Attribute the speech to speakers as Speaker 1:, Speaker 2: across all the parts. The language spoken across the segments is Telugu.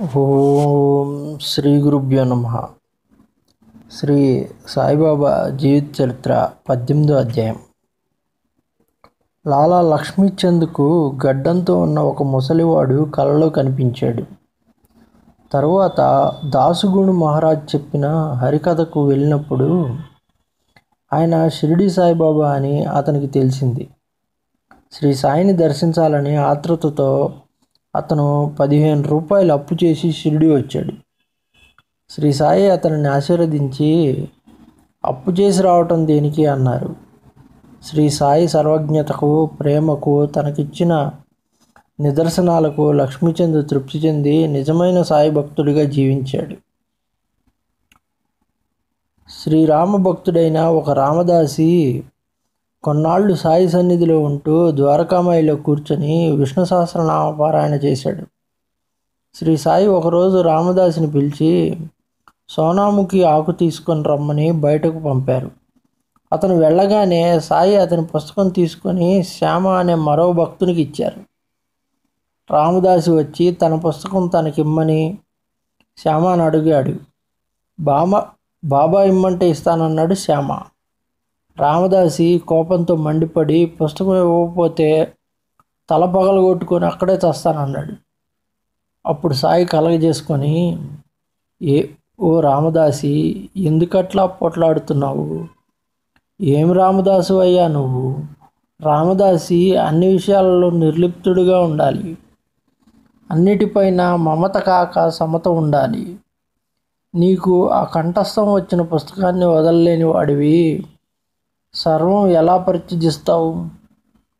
Speaker 1: ఓం శ్రీ గురుభ్యో నమ. శ్రీ సాయిబాబా జీవిత చరిత్ర పద్దెనిమిదో అధ్యాయం. లాలా లక్ష్మీచంద్కు గడ్డంతో ఉన్న ఒక ముసలివాడు కలలో కనిపించాడు. తరువాత దాసుగుణు మహారాజ్ చెప్పిన హరికథకు వెళ్ళినప్పుడు ఆయన షిరిడి సాయిబాబా అని అతనికి తెలిసింది. శ్రీ సాయిని దర్శించాలని ఆతృతతో అతను పదిహేను రూపాయలు అప్పు చేసి షిరిడి వచ్చాడు. శ్రీ సాయి అతనిని ఆశీర్వదించి అప్పు చేసి రావటం దేనికి అన్నారు. శ్రీ సాయి సర్వజ్ఞతకు ప్రేమకు తనకిచ్చిన నిదర్శనాలకు లక్ష్మీచంద్ తృప్తి చెంది నిజమైన సాయి భక్తుడిగా జీవించాడు. శ్రీరామ భక్తుడైన ఒక రామదాసి కొన్నాళ్ళు సాయి సన్నిధిలో ఉంటూ ద్వారకామాయిలో కూర్చొని విష్ణు సహస్రనామ పారాయణ చేశాడు. శ్రీ సాయి ఒకరోజు రామదాసుని పిలిచి సోనాముఖి ఆకు తీసుకొని రమ్మని బయటకు పంపారు. అతను వెళ్ళగానే సాయి అతని పుస్తకం తీసుకొని శ్యామ అనే మరో భక్తునికి ఇచ్చారు. రామదాసు వచ్చి తన పుస్తకం తనకిమ్మని శ్యామని అడిగాడు. బామ బాబా ఇమ్మంటే ఇస్తానన్నాడు శ్యామ. రామదాసి కోపంతో మండిపడి పుస్తకం ఇవ్వకపోతే తల పగలగొట్టుకొని అక్కడే తెస్తానన్నాడు అప్పుడు సాయి కలగజేసుకొని ఏ ఓ రామదాసి ఎందుకట్లా పొట్లాడుతున్నావు? ఏం రామదాసు అయ్యా నువ్వు? రామదాసి అన్ని విషయాలలో నిర్లిప్తుడిగా ఉండాలి. అన్నిటిపైన మమత కాక సమత ఉండాలి. నీకు ఆ కంఠస్థం వచ్చిన పుస్తకాన్ని వదలలేని వాడివి. సర్వం ఎలా పరిత్యజిస్తావు?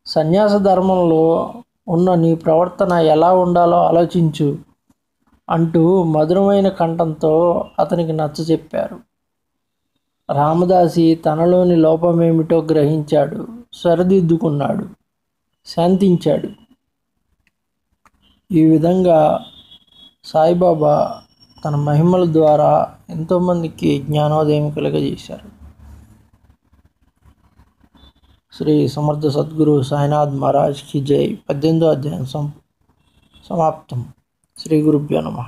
Speaker 1: సన్యాస ధర్మంలో ఉన్న నీ ప్రవర్తన ఎలా ఉండాలో ఆలోచించు అంటూ మధురమైన కంఠంతో అతనికి నచ్చ చెప్పారు. రామదాసి తనలోని లోపమేమిటో గ్రహించాడు సరిదిద్దుకున్నాడు శాంతించాడు. ఈ విధంగా సాయిబాబా తన మహిమల ద్వారా ఎంతోమందికి జ్ఞానోదయం కలుగజేశారు. శ్రీ సమర్థ సద్గురు సాయినాథ్ మహారాజ్కి జై పద్దెనిమిదో అధ్యాయం సం సమాప్తం శ్రీ గురుభ్యో నమ